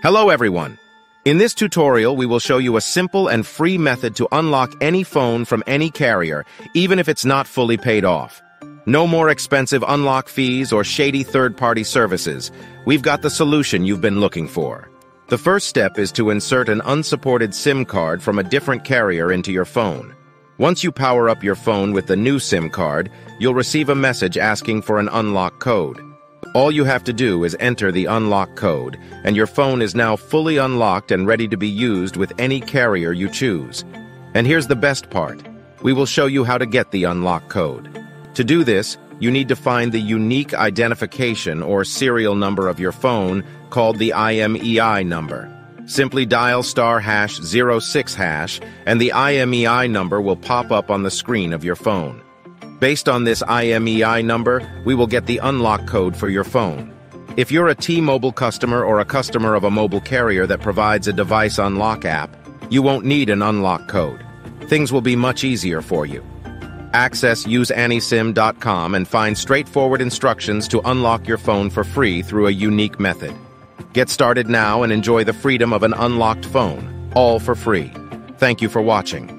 Hello everyone! In this tutorial, we will show you a simple and free method to unlock any phone from any carrier, even if it's not fully paid off. No more expensive unlock fees or shady third-party services. We've got the solution you've been looking for. The first step is to insert an unsupported SIM card from a different carrier into your phone. Once you power up your phone with the new SIM card, you'll receive a message asking for an unlock code. All you have to do is enter the unlock code, and your phone is now fully unlocked and ready to be used with any carrier you choose. And here's the best part. We will show you how to get the unlock code. To do this, you need to find the unique identification or serial number of your phone called the IMEI number. Simply dial star hash 06 hash and the IMEI number will pop up on the screen of your phone. Based on this IMEI number, we will get the unlock code for your phone. If you're a T-Mobile customer or a customer of a mobile carrier that provides a device unlock app, you won't need an unlock code. Things will be much easier for you. Access useanysim.com and find straightforward instructions to unlock your phone for free through a unique method. Get started now and enjoy the freedom of an unlocked phone, all for free. Thank you for watching.